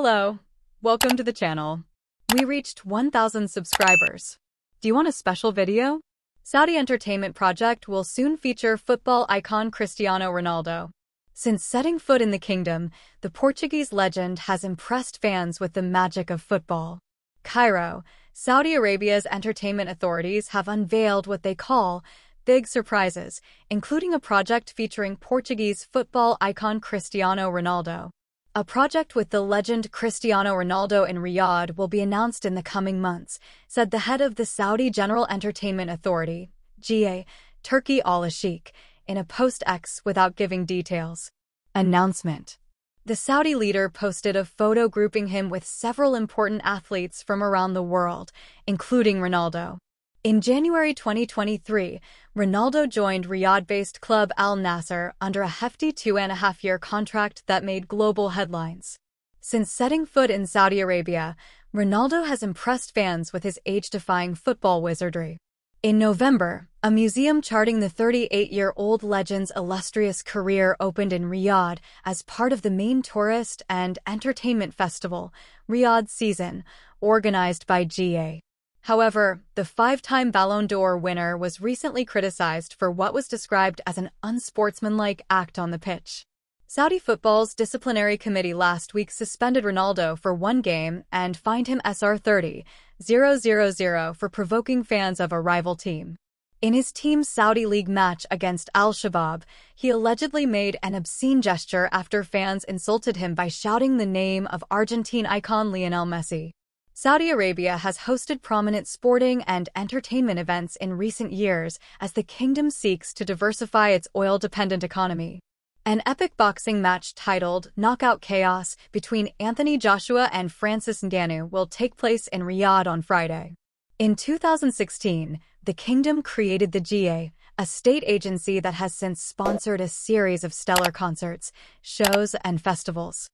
Hello, welcome to the channel. We reached 1,000 subscribers. Do you want a special video? Saudi Entertainment Project will soon feature football icon Cristiano Ronaldo. Since setting foot in the kingdom, the Portuguese legend has impressed fans with the magic of football. Cairo, Saudi Arabia's entertainment authorities have unveiled what they call big surprises, including a project featuring Portuguese football icon Cristiano Ronaldo. A project with the legend Cristiano Ronaldo in Riyadh will be announced in the coming months, said the head of the Saudi General Entertainment Authority, GA, Turki Al-Sheikh, in a post-X without giving details. Announcement The Saudi leader posted a photo grouping him with several important athletes from around the world, including Ronaldo. In January 2023, Ronaldo joined Riyadh-based club Al Nassr under a hefty two-and-a-half-year contract that made global headlines. Since setting foot in Saudi Arabia, Ronaldo has impressed fans with his age-defying football wizardry. In November, a museum charting the 38-year-old legend's illustrious career opened in Riyadh as part of the main tourist and entertainment festival, Riyadh Season, organized by GA. However, the five-time Ballon d'Or winner was recently criticized for what was described as an unsportsmanlike act on the pitch. Saudi football's disciplinary committee last week suspended Ronaldo for one game and fined him SR 30 000 for provoking fans of a rival team. In his team's Saudi League match against Al Shabab, he allegedly made an obscene gesture after fans insulted him by shouting the name of Argentine icon Lionel Messi. Saudi Arabia has hosted prominent sporting and entertainment events in recent years as the kingdom seeks to diversify its oil-dependent economy. An epic boxing match titled Knockout Chaos between Anthony Joshua and Francis Ngannou will take place in Riyadh on Friday. In 2016, the kingdom created the GA, a state agency that has since sponsored a series of stellar concerts, shows, and festivals.